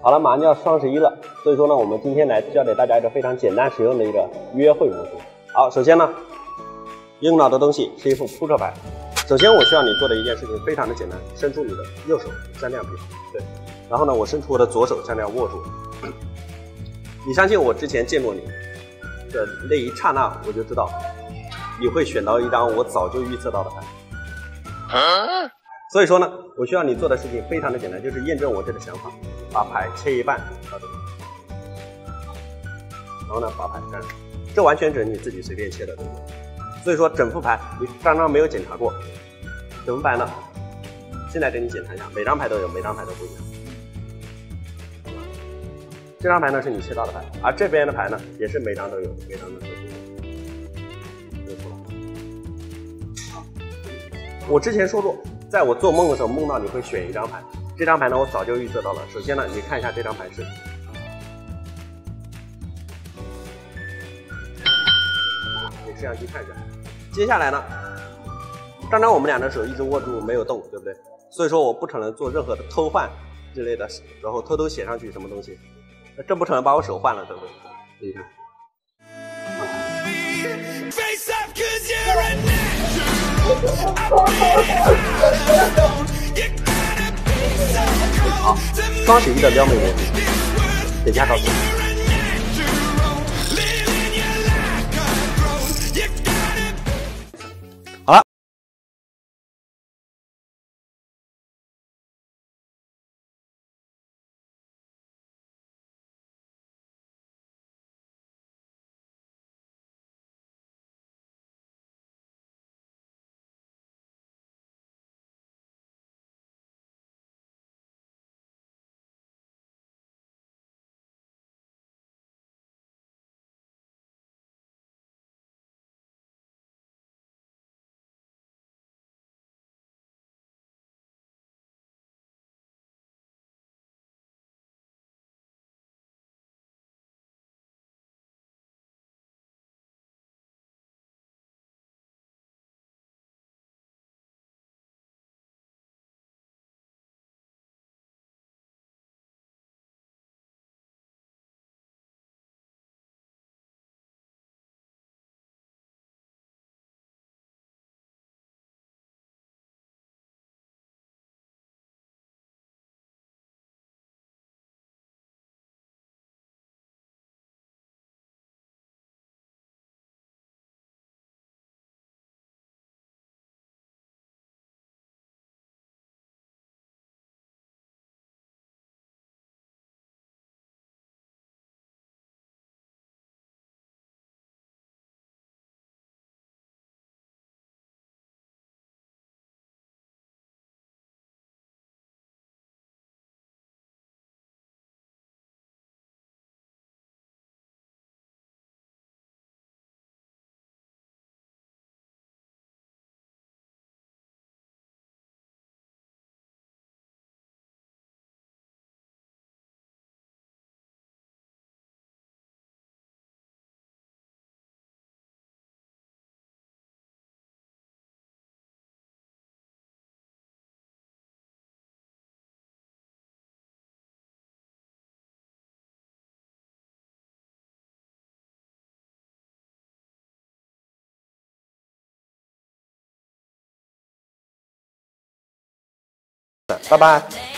好了，马上就要双十一了，所以说呢，我们今天来教给大家一个非常简单实用的一个约会模式。好，首先呢，用到的东西是一副扑克牌。首先我需要你做的一件事情非常的简单，伸出你的右手像这样比，对，然后呢，我伸出我的左手像这样握住。你相信我之前见过你的那一刹那，我就知道你会选到一张我早就预测到的牌。所以说呢，我需要你做的事情非常的简单，就是验证我这个想法，把牌切一半到这里，然后呢把牌粘上，这完全只是你自己随便切的，对不对？所以说整副牌你刚刚没有检查过，整副牌呢，现在给你检查一下，每张牌都有，每张牌都不一样。这张牌呢是你切到的牌，而这边的牌呢也是每张都有，每张都有。好，我之前说过。在我做梦的时候，梦到你会选一张牌，这张牌呢，我早就预测到了。首先呢，你看一下这张牌是，给摄像机看一下。接下来呢，刚刚我们俩的手一直握住没有动，对不对？所以说我不可能做任何的偷换之类的，然后偷偷写上去什么东西，那更不可能把我手换了，对不对？你看。好，双十一的撩妹模式，点击告拜拜。